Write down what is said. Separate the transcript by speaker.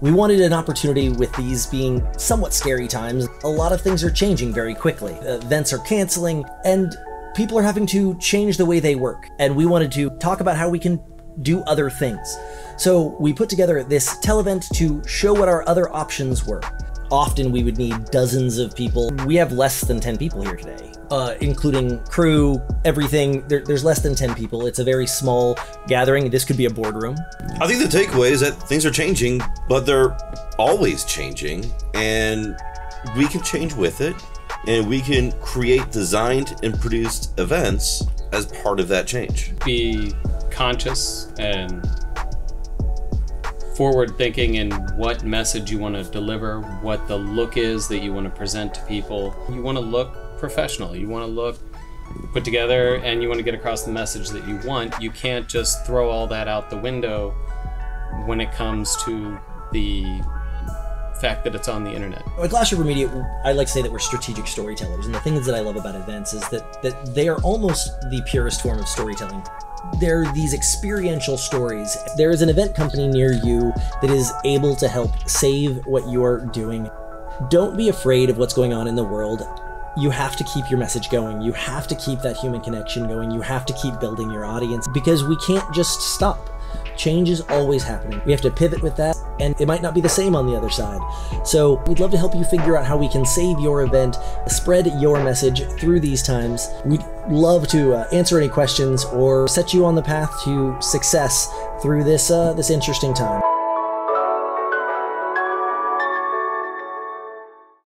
Speaker 1: We wanted an opportunity with these being somewhat scary times. A lot of things are changing very quickly. Events are canceling, and people are having to change the way they work. And we wanted to talk about how we can do other things. So we put together this tele-event to show what our other options were. Often we would need dozens of people. We have less than 10 people here today, uh, including crew, everything. There, there's less than 10 people. It's a very small gathering. This could be a boardroom.
Speaker 2: I think the takeaway is that things are changing, but they're always changing, and we can change with it, and we can create designed and produced events as part of that change.
Speaker 3: Be conscious and forward thinking in what message you want to deliver, what the look is that you want to present to people. You want to look professional. You want to look put together and you want to get across the message that you want. You can't just throw all that out the window when it comes to the fact that it's on the internet.
Speaker 1: At Glass River Media, I like to say that we're strategic storytellers, and the things that I love about events is that that they are almost the purest form of storytelling. They're these experiential stories. There is an event company near you that is able to help save what you're doing. Don't be afraid of what's going on in the world. You have to keep your message going. You have to keep that human connection going. You have to keep building your audience because we can't just stop. Change is always happening. We have to pivot with that, and it might not be the same on the other side. So, we'd love to help you figure out how we can save your event, spread your message through these times. We'd love to uh, answer any questions or set you on the path to success through this uh, this interesting time.